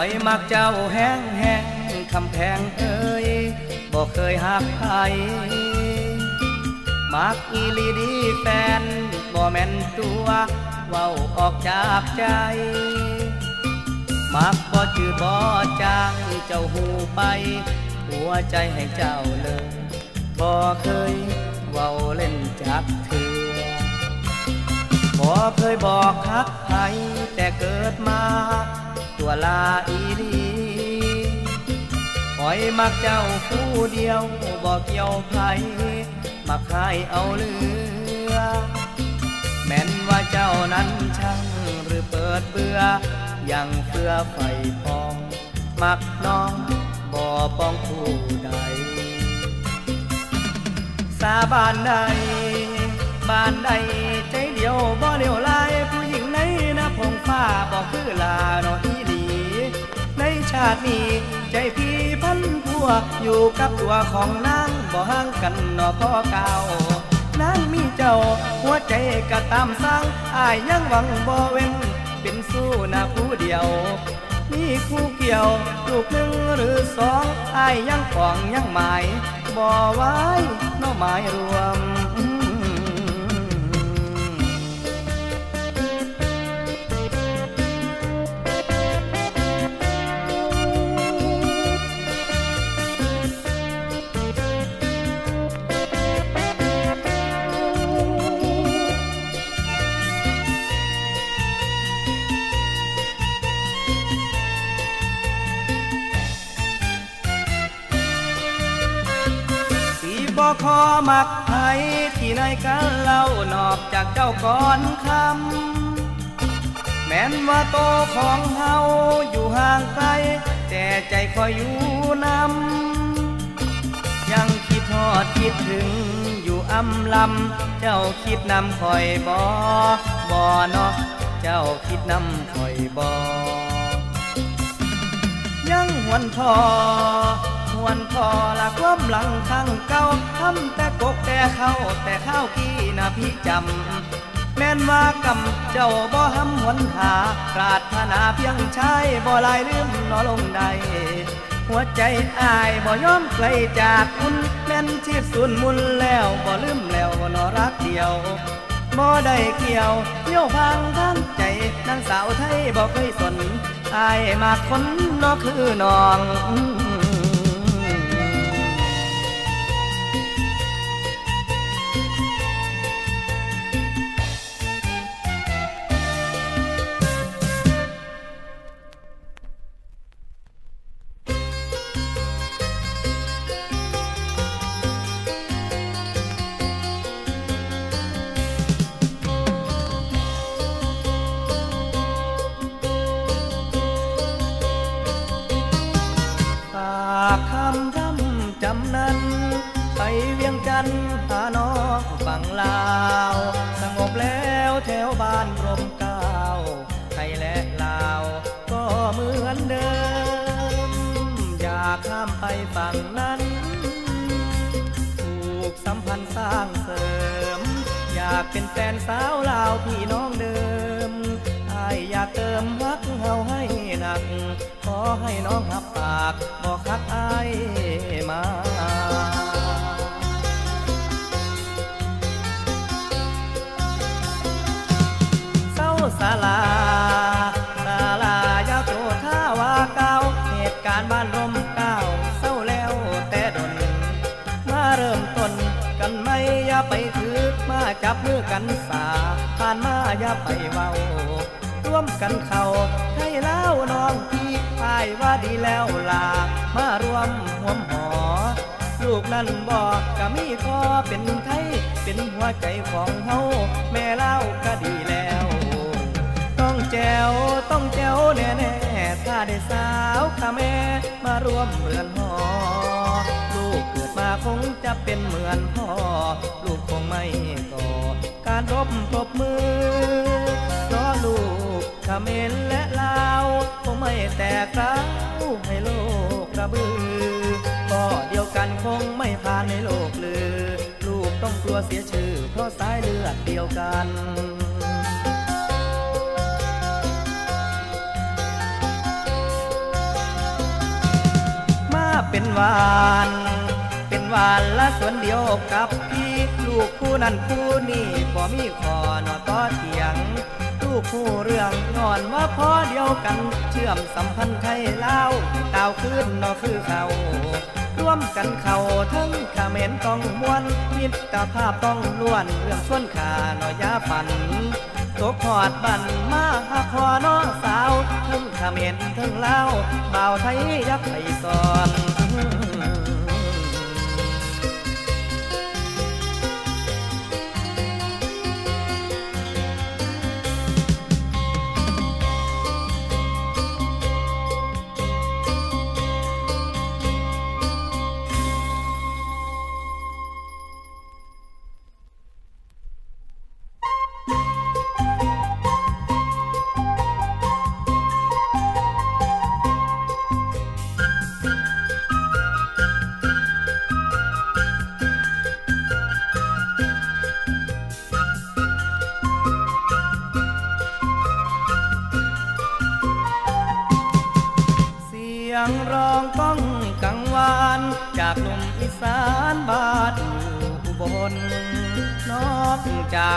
อยมักเจ้าแห้งแห้งคำแพงเอ้ยบอกเคยหักใครมักอีลีดีแฟนบ่แม่นตัวเว้าออกจากใจ มักบ่จืดบ่จางเจ้าหูไป หัวใจให้เจ้าเลยบ่เคยเว้าเล่นจากเธอบ่เคยบอกฮักใครแต่เกิดมา ตัวลาอีลีคอยมักเจ้าผู้เดียวบ่เกี่ยวไผมักให้เอาเลือ แม้นว่าเจ้านั้นช่างหรือเปิดเบื่อยังเพื่อไฟพอง มักน้องบ่ป้องผู้ใด สาบานใด บ้านใดใจเดียวบ่เดียวลายผู้หญิงในนาพงฟ้าบอกคือลาเนาะอีหลี ในชาตินี้ใจพี่พันพัวอยู่กับตัวของนางบ่ห่างกันเนอพ่อเก่านางมีเจ้า หัวใจก็ตามสร้างอายยังหวังบ่เว้นเป็นสู้นาผู้เดียวมีคู่เกี่ยวลูกหนึ่งหรือสองอายยังปองยังหมายบ่ไว้น้อหมายรวม ในกันเล่านอกจากเจ้าก่อนคำแม้นว่าโตของเฮาอยู่ห่างไกล แต่ใจคอยอยู่นำยังคิดทอดคิดถึงอยู่อำลำ เจ้าคิดนำคอยบอบอเนาะเจ้าคิดนำคอยบอยังหวนทอ วนทอละความหลังข้างเก่าทำแต่กกแต่เข้าแต่ข้าวกี้นะพี่จำ แม่นว่ากำเจ้าบ่ห้ำหวนหาปรารถนาเพียงชายบ่ลายลืมนอลงใด หัวใจอายบ่ยอมไกลจากคุณแม่นชีพสูญมุนแล้วบ่ลืมแล้วนอรักเดียวบ่ได้เกี่ยวเที่ยวพังทางใจนางสาวไทยบ่เคยสนอายมากคนนอคือน้อง นสาวลาวพี่น้องเดิมอายอยากเติมฮักเฮาให้หนัก ขอให้น้องหับปากบอกคักอายมา กันสาผ่านมาอย่าไปเว้าร่วมกันเข้าให้เล่าน้องพี่อายว่าดีแล้วลามารวมหัวหมอลูกนั่นบอกก็มีพ่อเป็นไทยเป็นหัวใจของเฮาแม่เล่าก็ดีแล้ว ต้องแจวต้องแจวแน่แน่ๆถ้าได้สาวข้าแม่มารวมเรือนหอ ลูกเกิดมาคงจะเป็นเหมือนพ่อ ลูกคงไม่ก่อ การรบปรบมือเพราะลูกเขมรและลาวคงไม่แตกร้าวให้โลกกระบือพ่อเดียวกันคงไม่ผ่านในโลกลือ ลูกต้องกลัวเสียชื่อ เพราะสายเลือดเดียวกันควาน เป็นวานละสวนเดียวกับ ลูกคู่นั้นคู่นี้บ่มีขอนอต่อเถียง ลูกคู่เรื่องนอนว่าพอเดียวกัน เชื่อมสัมพันธ์ไทยเล่าวดาวขึ้นนอคือเขาร่วมกันเขาทั้งขเมนต้องมวนมิตรภาพต้องล้วนเรื่องชวนขานอยาฝันตกหอดบันมาหาพอน้อสาวทั้งขเมนทั้งเล่าบ่าวไทยยักไทยสอน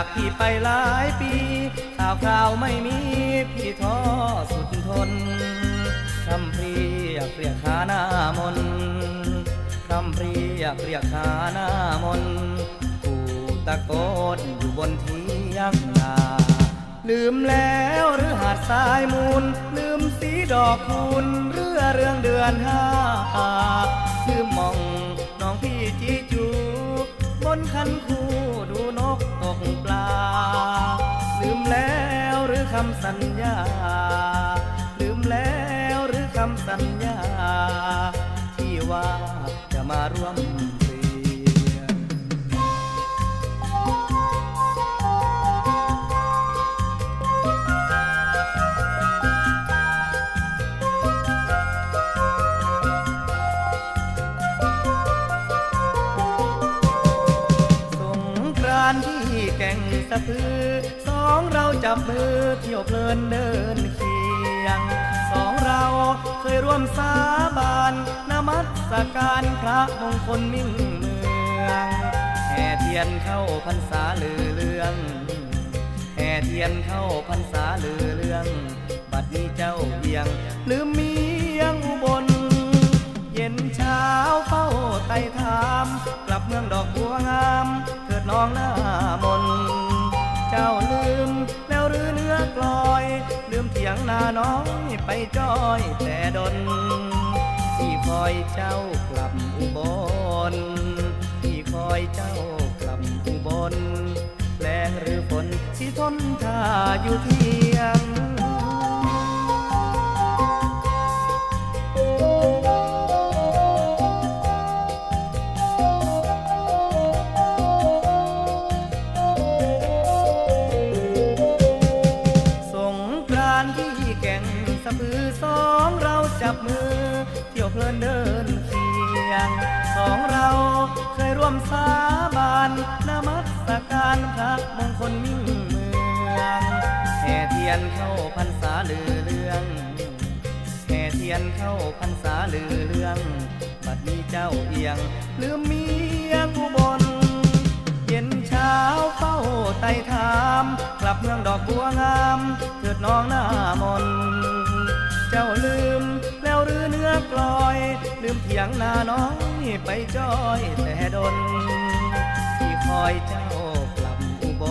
จากพี่ไปหลายปีข่าวคราวไม่มีพี่ท้อสุดทนคำเพรียกเรียกขาหน้ามนคำเพรียกเรียกขาหน้ามนกูตะโกนอยู่บนเทียงนาลืมแล้วหรือหาดทรายมูล ลืมสีดอกคูณเรือเรื่องเดือนห้าลืมมอง มาร่วมะพือสองเราจับมือเที่ยวเพลินเดินเคียงสองเราเคยร่วมสาบาน มัสการพระมงคลมิ่งเมืองแห่เทียนเข้าพรรษาลือเรื่องแห่เทียนเข้าพรรษาลือเรื่อง บัดนี้เจ้าเบียงลืมมียังอุบล เย็นเช้าเฝ้าไต่ถาม กลับเมืองดอกบัวงามเถิดน้องหน้ามน เจ้าลืมแล้วหรือเนื้อกลอย ลืมเถียงนาน้อยไปจ้อยแต่ดน อยเจ้ากลับอุบลที่คอยเจ้ากลับอุบลแลงหรือฝนที่ทนท่าอยู่เทียง วมสาบานนมัสการพระมงคลมิ่งเมืองแห่เทียนเข้าพรรษาลือเรื่องแห่เทียนเข้าพรรษาลือเรื่องบัดนี้เจ้าเอียงลืมเมียกูบนเย็นเช้าเฝ้าไต่ถามกลับเมืองดอกบัวงามเถิดน้องหน้ามนเจ้าลืม หรือเนื้อกลอย ลืมเพียงนาน้อยไปจ้อยแต่ดน ที่คอยเจ้ากลับอุบ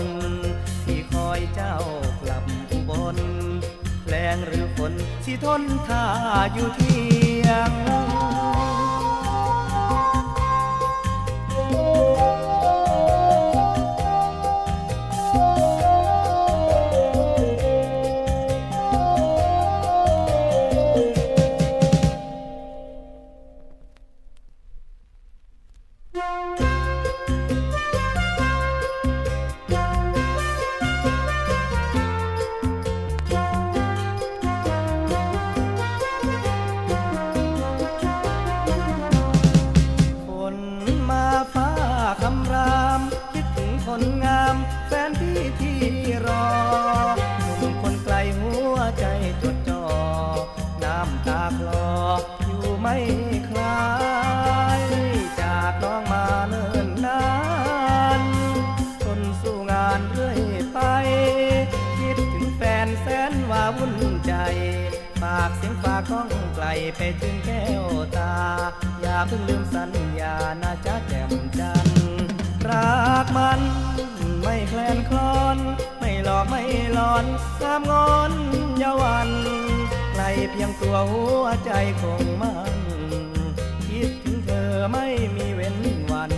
ล ที่คอยเจ้ากลับอุบลแรงหรือฝนที่ทนท่าอยู่เที่ยง เพิ่งลืมสัญญานะจ๊ะแจ่มจันรักมัน ไม่แคลนคลอน ไม่หลอกไม่หลอนงามงอนยาวันใครเพียงตัวหัวใจคงมันคิดถึงเธอไม่มีเว้นวัน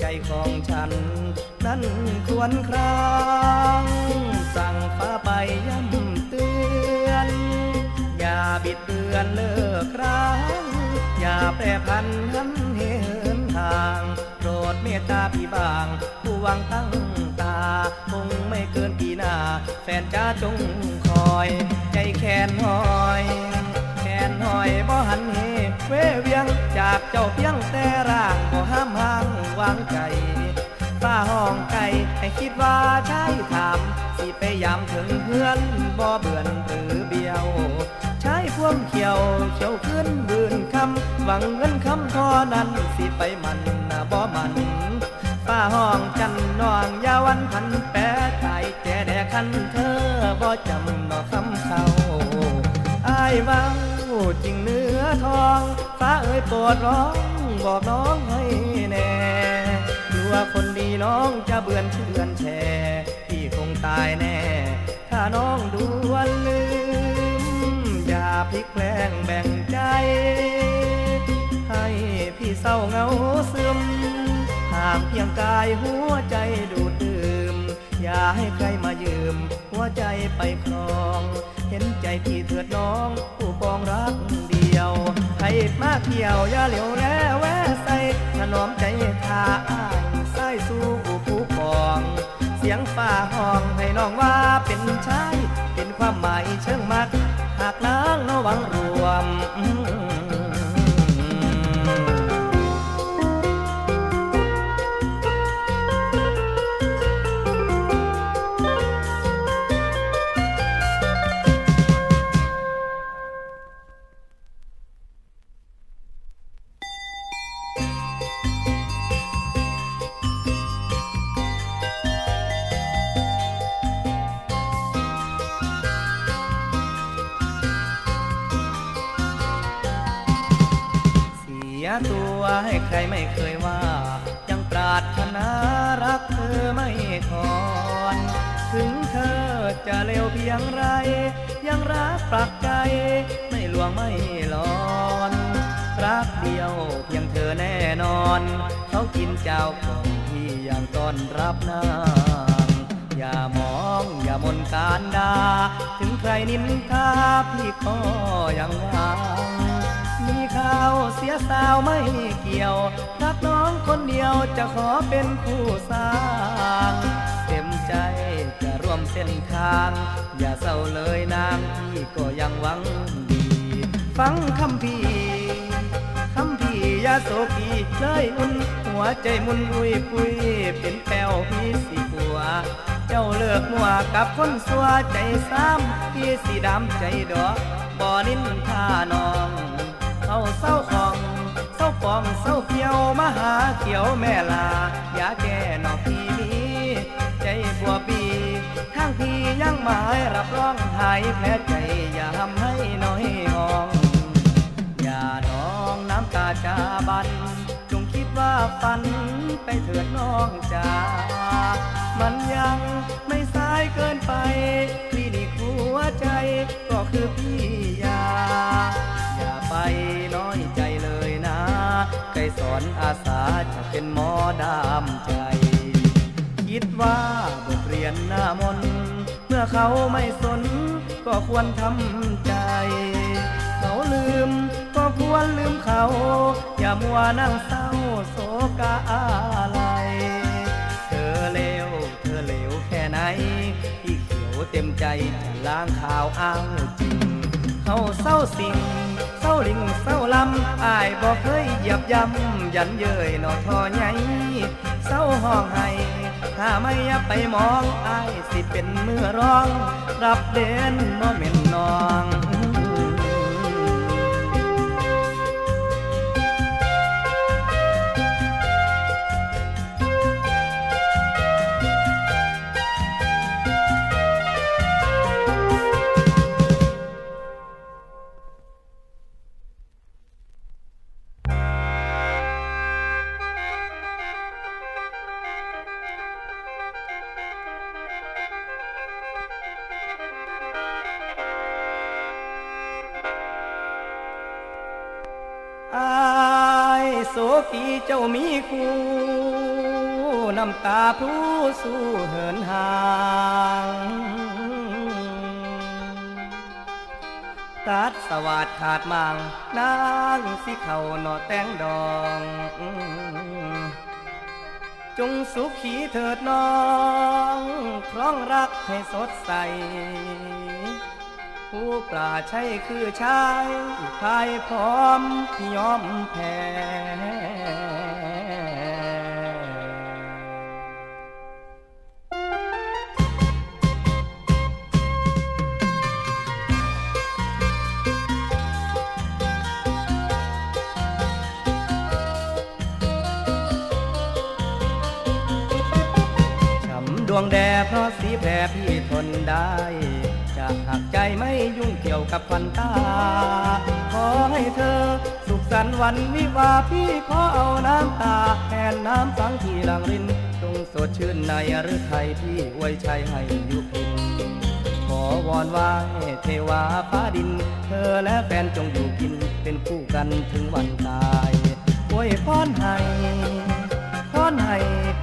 ใจของฉัน นั้นควรครางสั่งฟ้าไปย้ำเตือน อย่าบิดเบือนเลิกร้าง อย่าแปรพันหันเหนห่างโปรดเมตตาพี่บาง ผู้วังตั้งตา คงไม่เกินปีหน้า แฟนจ้าจงคอย ใจแขนหอยแขนหอยบ่หันเหเวเวียงจากเจ้าเพียงแต่ร่างบ่ห้ามห่างวางใจฝ้าห้องไก่ให้คิดว่าใช่ถามสิไปยามถึงเพื่อนบ่เบื่อหรือเบี้ยว ใช้พวงเขียวเขียวขึ้นบืนคำหวังเงินคำทอนั้นสิไปมันนะบ่มันฝ้าห้องจันนองยาวันพันแปะไก่แจแดคันเธอบ่จำนอคำเขาอายเว้าจริงเนื้อทองฟ้าเอ่ยโปรดร้องบอกน้องให้แน่กลัวคนดีน้องจะเบือนเชื่อนแช่พี่คงตายแน่ ถ้าน้อง แบ่งใจ ให้พี่เศร้าเหงาซึม หากเพียงกายหัวใจดูดดื่ม อย่าให้ใครมายืม หัวใจไปครอง เห็นใจพี่เถิดน้อง ผู้ปองรักเดียวให้มาเที่ยวอย่าเหลียวแลแวใส่ถนอมใจทาอ้ายใส่สู่ผู้ปอง เสียงฝ่าห้องให้น้องว่าเป็นชาย ความหมายเชิงมัก หากนางนวังรวมารถนารักเธอไม่ทอนถึงเธอจะเลวเพียงไร ยังรักปรักใจ ไม่ลวงไม่หลอน รักเดียวเพียงเธอแน่นอน เขากินเจ้าของที่ยังต้อนรับนางอย่ามองอย่ามนการดา ถึงใครนินทาพี่ก็ยังวัง มีข่าวเสียสาวไม่เกี่ยว รักน้องคนเดียวจะขอเป็นคู่สร้าง เต็มใจจะร่วมเส้นทาง อย่าเศร้าเลยนางพี่ก็ยังหวังดี ฟังคำพี่คำพี่ยาโสกีเลยอุ่นหัวใจมุนอุ้ยปุ้ยเป็นแป้วพี่สิปัวเจ้าเลิกมัวกับคนสัวใจซ้ำพี่สีดำใจดอกบ่อนินทาน้อง เขาเศร้าของเศร้าปองเศร้าเขียวมาหาเขียวแม่ลา อย่าแก่นอกพี่มีใจบัวปีทางพี่ยังหมายรับรองหายแผลใจอย่าทำให้น้อยหอง อย่าน้องน้ำตาจาบัน จงคิดว่าฝันไปเถิดน้องจ๋ามันยังไม่สายเกินไปคลินิกหัวใจก็คือพี่ยา อย่าไปน้อยใจเลยนะไกรสอนอาสาจะเป็นหมอดามใจ คิดว่าบทเรียนหน้ามน เมื่อเขาไม่สนก็ควรทำใจ เขาลืมก็ควรลืมเขา อย่ามัวนั่งเศร้าโศกาอะไรเธอเลวเธอเลวแค่ไหนพี่เขียวเต็มใจจะล้างข่าวอ้างจริง เฮาเศร้าสิ่งเศร้าลิงเศร้าลำอายบอกเคยเหยียบย่ำยันเย้ยนอทอใหญ่เศร้าห้องให้ถ้าไม่อยาไปมองอายสิเป็นมือร้อง รับเด่นบ่เหม็นนอง ปีเจ้ามีคู่น้ำตาผู้สู้เหินห่างตัดสวัสดขาดมังนางสิเขาหนอแตงดอง จงสุขีเถิดน้องครองรักให้สดใส ผู้ปราชัยคือชายพายพร้อมยอมแพ้ดวงแดดเพราะสีแผลพี่ทนได้ จะหักใจไม่ยุ่งเกี่ยวกับควันตา ขอให้เธอ สุขสันต์วันวิวาพี่ขอเอาน้ำตาแทนน้ำสังที่หลังรินจงสดชื่นในหรือไทยที่อวยชัยให้อยู่พินขอวอนว่าเทวาฟ้าดิน เธอและแฟนจงอยู่กินเป็นคู่กันถึงวันตายอวยพรให้พรให้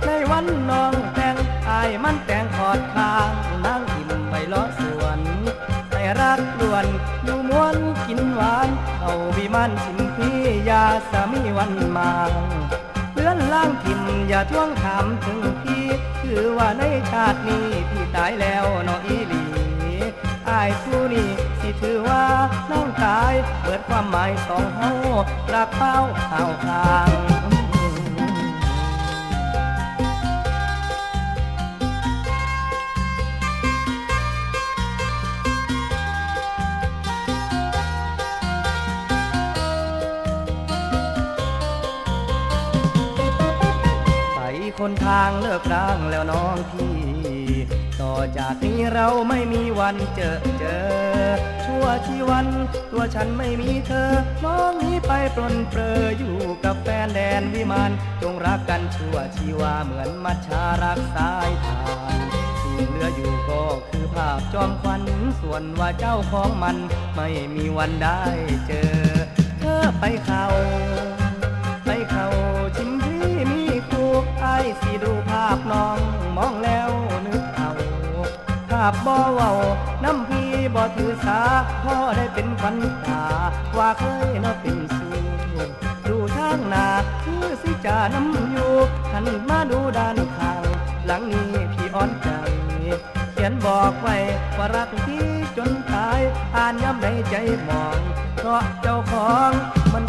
ในวันน้องแต่งอายมันแต่งขอดคางนั่งกินใบล้อสวน ให้รักล้วนอยู่ม้วนกินหวานเอาวิมานชิมพี่ยาสามีวันมาเลื่อนล่างทิมอย่าท่วงถามถึงพี่ คือว่าในชาตินี้พี่ตายแล้วนออีหลีอายผู้นี้สิถือว่าน้องตาย เปิดความหมายสองเฮารักเป้าข่าวคาง นทางเลิกร้างแล้วน้องพี่ ต่อจากนี้เราไม่มีวันเจอเจอ ชั่วชีวัน ตัวฉันไม่มีเธอ น้องนี้ไปปลนเปลออยู่กับแฟนแดนวิมาน จงรักกันชั่วชีวาเหมือนมัชชารักสายทานสิ่งเหลืออยู่ก็คือภาพจอมควัน ส่วนว่าเจ้าของมัน ไม่มีวันได้เจอ เธอไปเขา อ้สิดูภาพน้องมองแล้วนึกเอาภาพบ่เว้าน้ำพี่บ่ถือสาพ่อได้เป็นฝันตาว่าเคยน่าเป็นสูดูทางหน้าคือสิจาน้ำอยู่หันมาดูด้านข้างหลังนี้พี่อ่อนใจเขียนบอกไว้ว่ารักพี่จนตายอ่านย้ำในใจมองเพราะเจ้าของมัน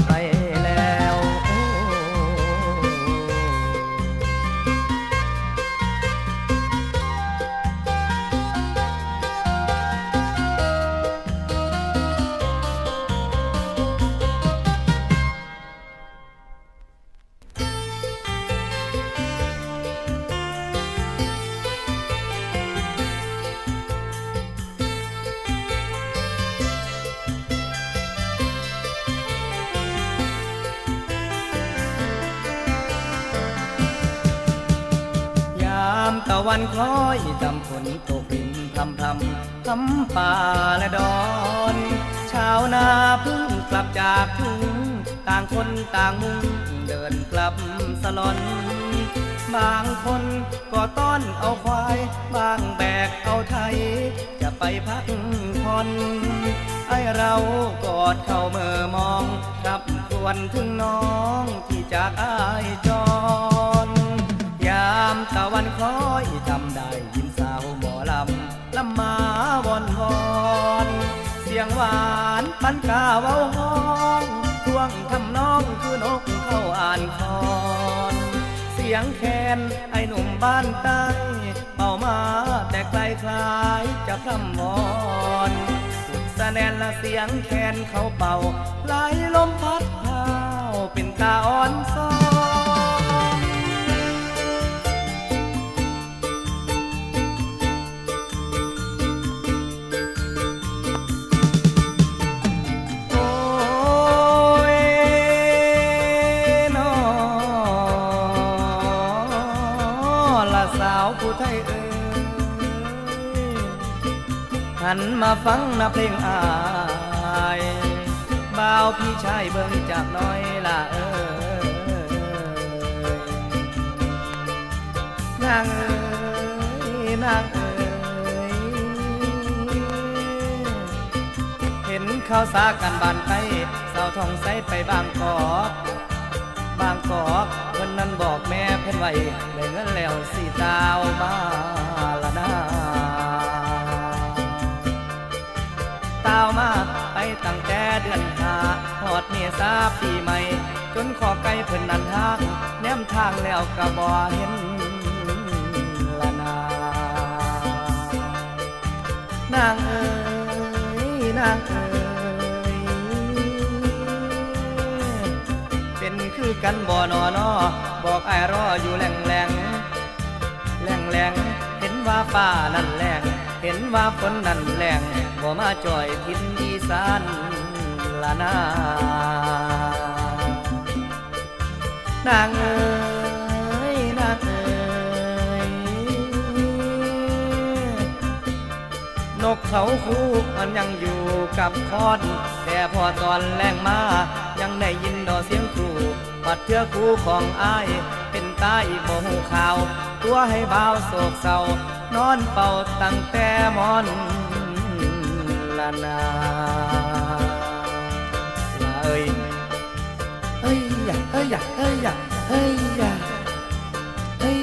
วันคล้อยจำฝนตกรินพรำพรำทำป่าและดอน ชาวนาเพึ่งกลับจากทุ่งต่างคนต่างมุ่งเดินกลับสลอน บางคนก็ต้อนเอาควาย บางแบกเอาไทย จะไปพักผ่อนไอเรากอดเข้าเมื่อมอง ครับควรถึงน้องที่จากอายจรยามตะวันคล้อยจำได้ยินสาวหมอลำลำมาวอนวอนเสียงหวานปันกาเว้าห้องทวงทำน้องคือนกเข้าอ่านคอนเสียงแคนไอหนุ่มบ้านใต้เป่ามาแต่ไกลคลายจะพร่ำวอนสุดสแนนละเสียงแคนเขาเป่าไหลลมพัดพาเป็นตาอ่อนซ้อน นมาฟังนับเพลงอายบ่าวพี่ชายเบิ่งจากน้อยละเออนางเอ๋ยนางเอ๋เห็นข้าวสากันบานไปสาวทองใสไปบางกอกบางกอกคนนั้นบอกแม่เพิ่นไว้ได้เงินแล้วสิตาวบ้าาวมา ไปตั้งแต่เดือนหาหอดเมษาปีใหม่ จนขอไก่เพิ่นนันทาง แนมทางแล้วก็บ่เห็นละนานางเอ๋ยนางเอ๋ยเป็นคือกันบ่นอนอบอกไอ้ายรออยู่แหลงแหลงแหลงแหลงเห็นว่าป่านั่นแหลง เห็นว่าฝนนั่นแหล่งบ่มาจ่อยทินอีสานละนานางเอ๋ยนางเอ๋ยนกเขาคู่มันยังอยู่กับคอน แต่พอตอนแรงมา ยังได้ยินดอเสียงครูปัดเทือครูของอาย เป็นตาอีโมหูข่าว ตัวให้บ่าวโศกเศร้า นอนเป่าตั้งแต่มอนละนาลาเอ้ยเอ้ยอย่าเอ้ยอย่าเอ้ยอย่าเอ้ยอย่าเอ้ย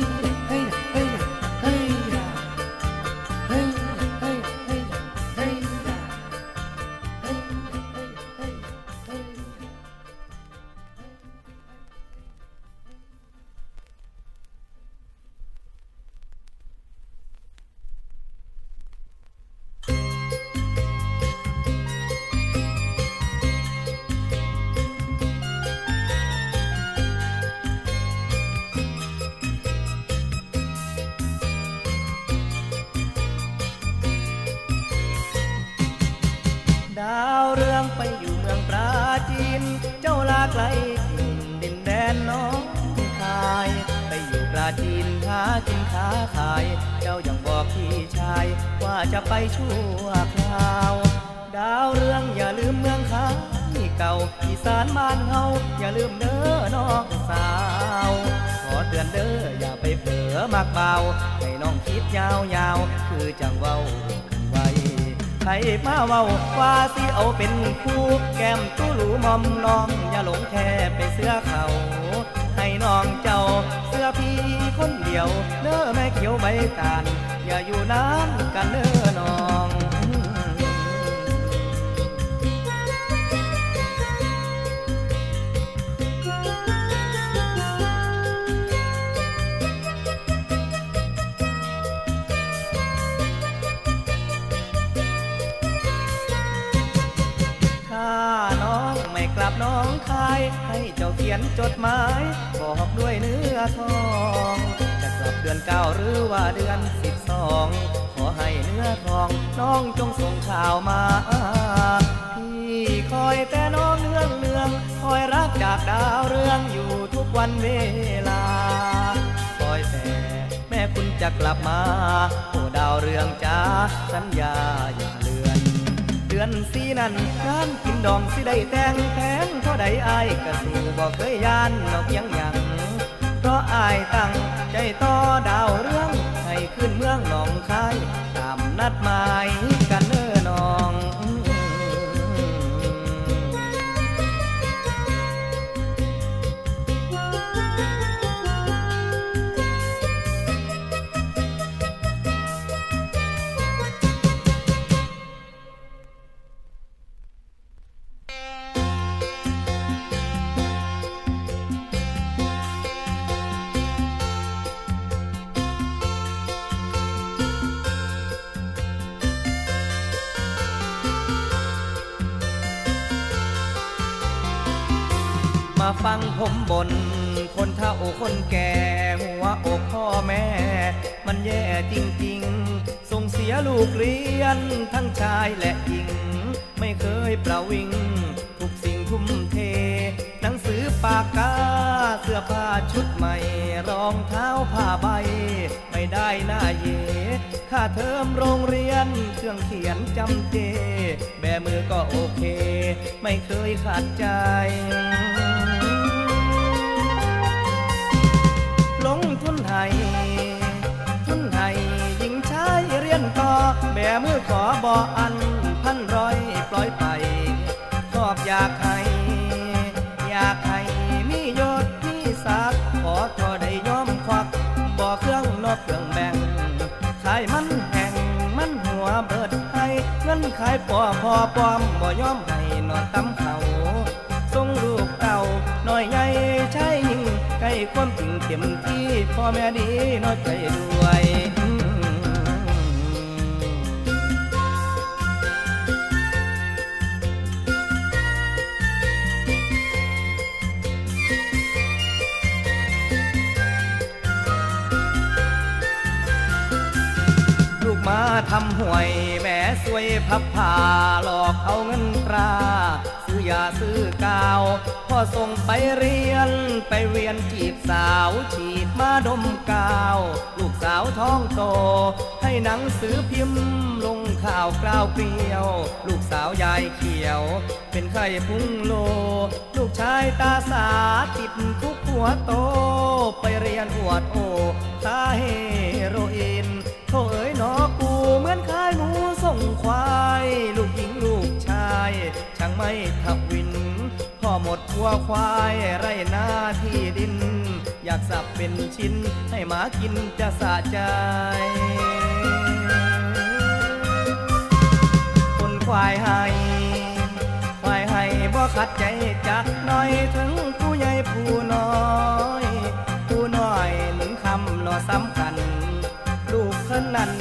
พี่ชายว่าจะไปชั่วคราว ดาวเรืองอย่าลืมเมืองค้ายเก่าอีสานบ้านเฮาอย่าลืมเด้อนองสาว ขอเตือนเด้ออย่าไปเผลอมากเบาให้น้องคิดยาวๆคือจังเว้าไว้ใครมาเว้าว่าสิเอาเป็นคู่แก้มตู้หลูมอมน้องอย่าหลงแค่ไปเสื้อเขาให้น้องเจ้าเสื้อพี่คนเดียวเน้อแม่เขียวใบตาล อย่าอยู่น้ำกันเน้อน้องถ้าน้องไม่กลับน้องคายให้เจ้าเขียนจดหมายบอกด้วยเนื้อทอง เดือนเก้าหรือว่าเดือนสิบสองขอให้เนื้อทองน้องจงส่งข่าวมาพี่คอยแต่น้องเนืองเนืองคอยรักจากดาวเรืองอยู่ทุกวันเวลาคอยแต่แม่คุณจะกลับมาโอ้ดาวเรืองจ้าสัญญาอย่าเลือนเดือนสีนั้นงานกินดองสิได้แต่งแพงเท่าใดอายกะสู่บ่เคยยานนอกยังหยัง อายตั้งใจต่อดาวเรื่องให้ขึ้นเมืองหนองคาย ตามนัดหมาย ฟังผมบนคนเฒ่าคนแก่หัวอกพ่อแม่ มันแย่จริงๆ ส่งเสียลูกเรียนทั้งชายและหญิง ไม่เคยประวิง ทุกสิ่งทุ่มเท หนังสือปากกา เสื้อผ้าชุดใหม่ รองเท้าผ้าใบ ไม่ได้หน้าเย ค่าเทอมโรงเรียน เครื่องเขียนจำเจ แบมือก็โอเค ไม่เคยขาดใจ บ่ออันพันร้อยปล่อยไปชอบอยากให้ อยากให้มียศมีศักดิ์ขอทอได้ยอมควักบ่เครื่องนอกเครื่องแบ่งขายมันแห่งมันหัวเบิดให้เงินขายปอพอปอมบ่ยอมให้นอนตำเขาส่งลูกเต่าหน่อยใหญ่ใช่ยิ่งใกล้ความจริงเต็มที่พ่อแม่ดีน้อยใจด้วย พับผ่าหลอกเอาเงินตรา ซื้อยาซื้อกาวพ่อส่งไปเรียน ไปเรียนจีบสาวฉีดมาดมกาว ลูกสาวท้องโต ให้หนังสือพิมพ์ ลงข่าวกล่าวเกลียว ลูกสาวยายเขียว เป็นไข้พุงโล ลูกชายตาสาติดคุกหัวโต ไปเรียนอวดโอคาเฮโรอีนโธ่เอ๋ยนอกู อนคายหมูส่งควาย ลูกหญิงลูกชาย ช่างไม่ทับวิน พ่อหมดวัวควายไรหน้าที่ดิน อยากสับเป็นชิ้น ให้หมากินจะสะใจคนควายให้ควายให้บ่ขัดใจจักน่อยถึงผู้ใหญ่ผู้น้อยผู้น้อยหนึ่งคำนอสำคัญ ลูกคนนั้นนจ้น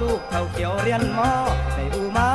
ลูกเท่าเขียวเรียนมอได้อูมา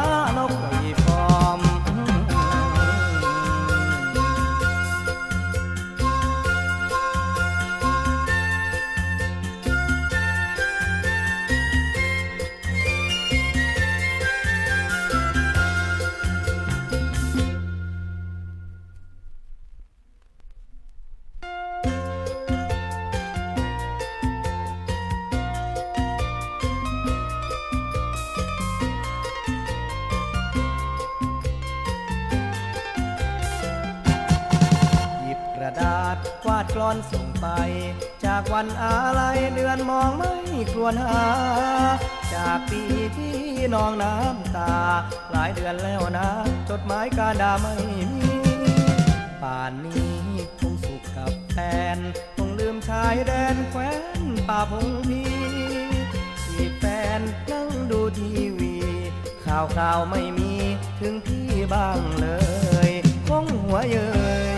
การดาไม่มี ป่านนี้คงสุขกับแฟนคงลืมชายแดนแคว้นป่าพงพีที่แฟนนั่งดูทีวี ข่าวข่าวไม่มีถึงพี่บ้างเลยคงหัวเยย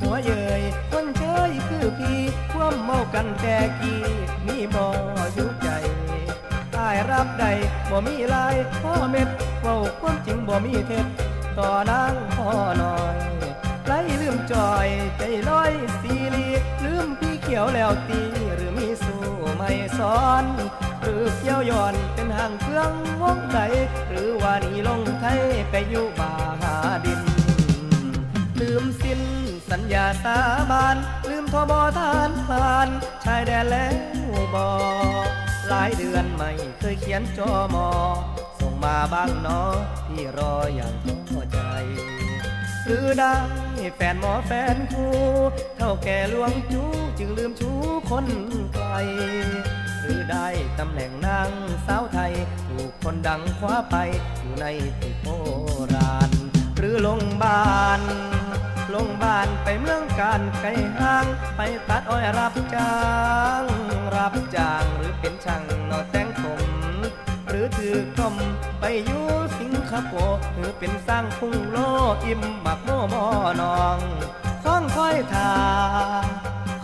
หัวเยยคนเชยคือพี่ความเมากันแต่กี้มีบ่อยู่ใจตายรับใดบ่มีลายพ่อเม็ดเว้าความจริงบ่มีเท็จ ต่อนางพ่อหน้อยไรลืมจอยใจลอยสีลีลืมพี่เขียวแล้วตีหรือมีสู้ไม่ซ้อนหรือเกี่ยวย่อนเป็นห่างเครื่องวงใดหรือว่านี่ลงไทยไปอยู่บาหาดิน ลืมสิ้นสัญญาสาบาน ลืมทบทานผ่าน ชายแดนแล้วบอหลายเดือนไม่เคยเขียนจอมอ มาบ้างเนาะพี่รออย่างท้อใจหรือได้แฟนหมอแฟนครูเท่าแก่ลวงจูจึงลืมชูคนไกลหรือได้ตำแหน่งนางสาวไทย ถูกคนดังคว้าไปอยู่ในตึกโบราณ หรือลงบ้านลงบ้านไปเมืองการไกลห้าง ไปตัดอ้อยรับจ้าง รับจ้างหรือเป็นช่างนอแต่งผม หรือถือกลมไปอยู่สิงคโปร์หรือเป็นสร้างพุ่งโลอิ่มบักโมมอนองข้องค่อยทา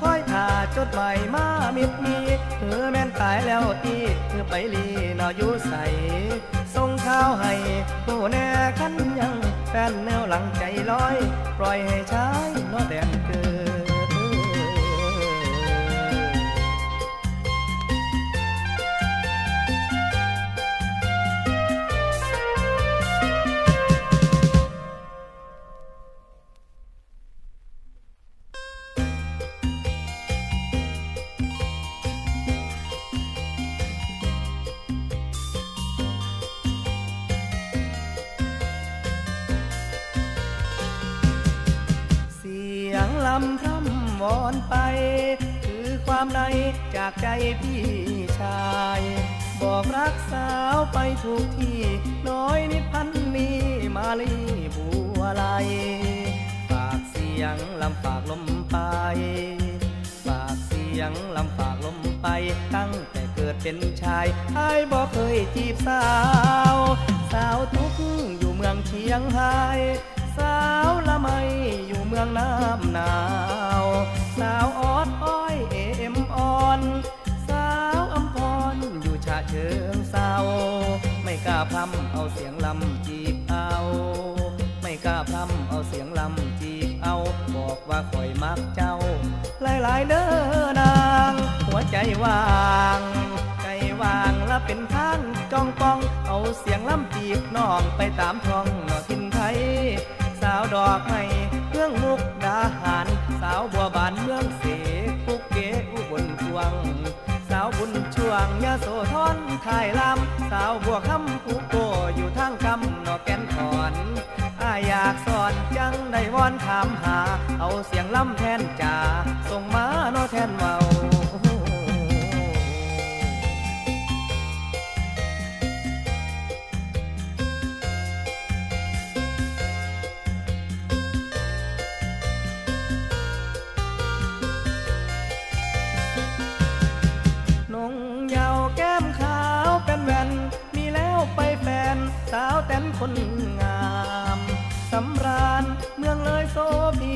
ค่อยทาจดหมายมามิดมีเธอแม่นตายแล้วตีเธอไปลีนออยู่ใสส่งข้าวให้ผู้แน่ขันยังแฟนแนวหลังใจลอย ปล่อยให้ชายนอแดนามในจากใจพี่ชาย บอกรักสาวไปทุกที่ น้อยนิพันนีมาลีบัวลายฝากเสียงลำฝากลมไป ฝากเสียงลำฝากลมไป ตั้งแต่เกิดเป็นชายไอ้บอกเคยจีบสาว สาวทุกอยู่เมืองเชียงราย สาวละไม่อยู่เมืองน้ำหนาาพรำเอาเสียงลำจีบเอา ไม่กล้าพรำเอาเสียงลำจีบเอา บอกว่าคอยมักเจ้า หลายๆเด้อนาง หัวใจว่างใจว่างและเป็นทางจ้องป้อง เอาเสียงลำจีบน้องไปตามท้องนอทินไทย สาวดอกไม้เมืองมุกดาหาร สาวบัวบานเมืองเสกุกเกอุบลทวง สาวบุญ วงยะโสธรถ่ายลำสาวบวกคำผูโกอยู่ทางคำนอกแก่นขอนอาอยากสอนจังได้วอนถามหา เอาเสียงลำแทนจ่าส่งมาโนแทนเมา นคนงามสำราญเมืองเลยโซพี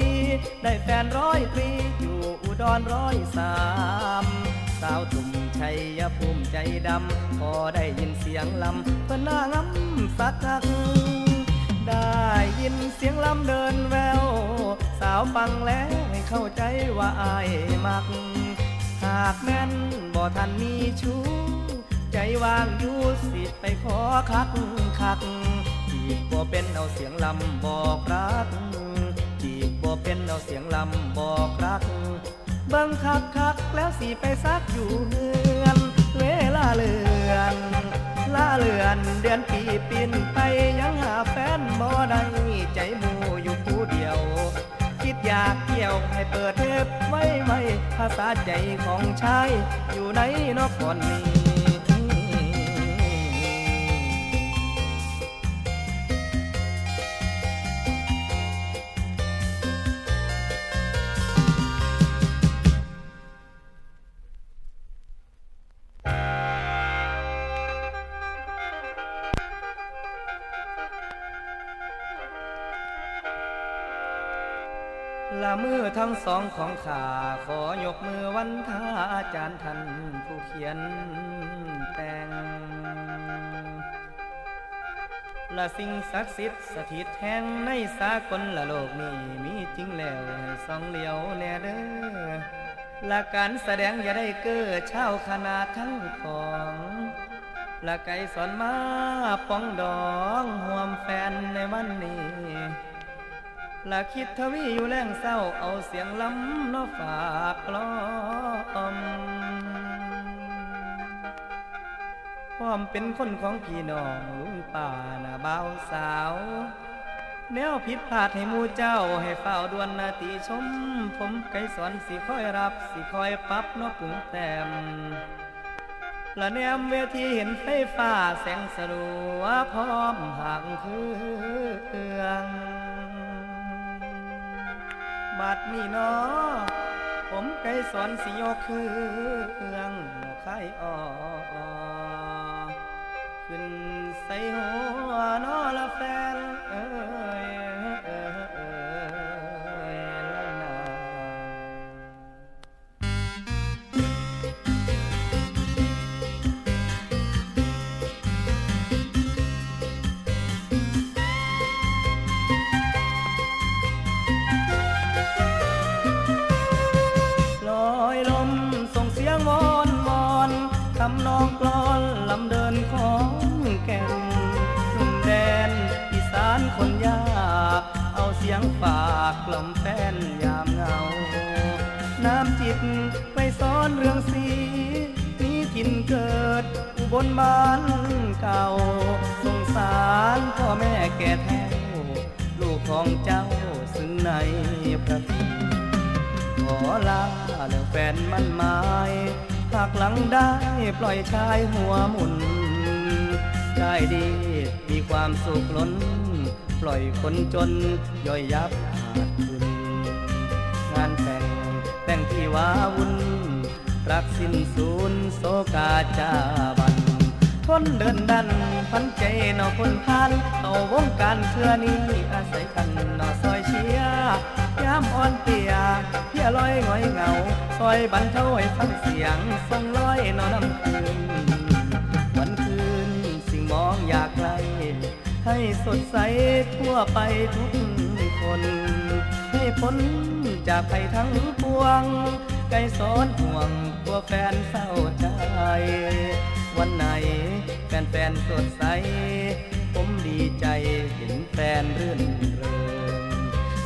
ได้แฟนร้อยตรีอยู่อุดรร้อยสามสาวตุ่มชัยภูมิใจดำ พอได้ยินเสียงลำเพื่อนหน้างำสักทัก ได้ยินเสียงลำเดินแวว สาวฟังแล้วให้เข้าใจว่าอายมัก หากแม่นบ่ทันมีชู้ ใจว่างอยู่สิไปขอคักคักจีบบ่เป็นเอาเสียงลำบอกรักจีบบ่เป็นเอาเสียงลำบอกรักบิ่งคักคักแล้วสิไปซักอยู่เฮือน เวลาเลือนลาเลือนเดือนปีปีนไปยังหาแฟนบ่ได้ใจมูอยู่ผู้เดียว คิดอยากเกี่ยวให้เปิดเทปไว้ไว้ภาษาใจของชายอยู่ในนอกก่อนนี้ ละมือทั้งสองของข้าขอยกมือวันท่าอาจารย์ท่านผู้เขียนแต่ง ละสิ่งศักดิ์สิทธิ์สถิตแห่งในสากลละโลกนี้มีจริงแล้วให้สองเหลียวแน่เด้อละการแสดงอย่าได้เกิดเช่าขนาดทั้งของละไก่สอนมาป้องดองห่วมแฟนในวันนี้ ละคิดทวีอยู่แรงเศร้าเอาเสียงล้ำนอฝากกลอมความเป็นคนของพี่น้องลุงป่านาเบาสาว แนวผิดพลาดให้มูเจ้าให้เฝ้าดวนนาตีชม ผมไก่สอนสิคอยรับสิคอยปรับนอปรุงแต่มละแนมเวทีเห็นไฟฟ้าแสงสลัวพร้อมห่างคือเอือง บัดนี้นอผมไกสอนสิโยคือเอื้องไข่ออขึ้นใส่หัวนอละแฟนเออ เสียงฝากกล่อมแฟนยามเงา น้ำจิตไปซ้อนเรื่องสีนี้ทินเกิดอุบลบ้านเก่า สงสารพ่อแม่แก่แท้ลูกของเจ้าซึ่งในพระทิขอลาแล้วแฟนมันหมายหากหลังได้ปล่อยชายหัวหมุน ได้ดีมีความสุขล้น ปล่อยคนจนย่อยยับขาดทุนงานแต่งแต่งที่ว้าวุ่นรักสิ้นสูญโศกาจาบันทนเดินดันพันใจนอคนพันเอาวงการเทือนี้อาศัยกันนอซอยเชียยามอ่อนเตียเพียลอยง่อยเหงาซอยบันเทาให้ฟังเสียงส่งลอยนอนำคืนวันคืนสิ่งมองอยากไกล ให้สดใสทั่วไปทุกคน ให้พ้นจากภัยทั้งปวง ไกลสอนห่วงกลัวแฟนเศร้าใจ วันไหนแฟนแฟนสดใส ผมดีใจเห็นแฟนเรื่นเริง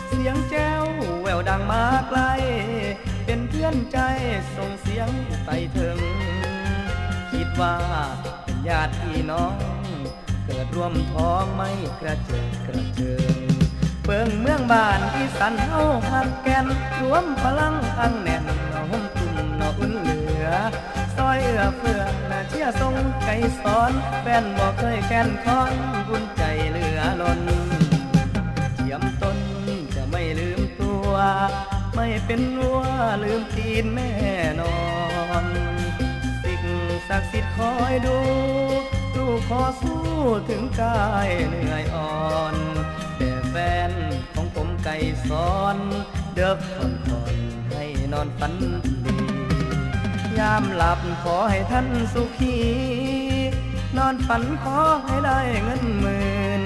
เสียงแจ้วแววดังมาไกล เป็นเพื่อนใจส่งเสียงไปถึง คิดว่าเป็นญาติพี่น้อง เกิดร่วมท้องไม่กระเจิดกระเจิงเปิงเมืองบ้านที่สันเฮาหักแกนรวมพลังอังแน่นเอาห่มตุ่มเนาอุ่นเหลือซอยเอื้อเฟือนาเชื่อทรงไก่สอนแฟนบอกเคยแค้นคอนบุญใจเหลือล้นเทียมต้นจะไม่ลืมตัว ไม่เป็นวัวลืมตีนแม่นอน สิ่งศักดิ์สิทธิ์คอยดู ขอสู้ถึงกายเหนื่อยอ่อน แต่แฟนของผมไก่สอน เด้อผ่อนผ่อนให้นอนฝันดี ยามหลับขอให้ท่านสุขี นอนฝันขอให้ได้เงินหมื่น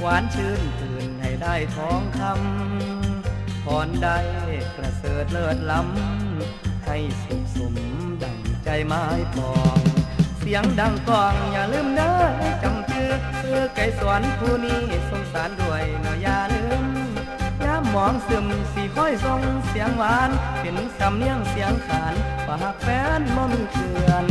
หวานชื่นตื่นให้ได้ท้องคำพรได้ประเสริฐเลิศล้ำให้สุขสมดังใจไม้ปอง เสียงดังกองอย่าลืมเด้อจำชื่อคือไก่สวนผู้นี้สงสารด้วยเนาะอย่าลืมยามมองซึมสีค่อยทรงเสียงหวาน เป็นสำเนียงเสียงขานฝากแฟนมอมเถื่อน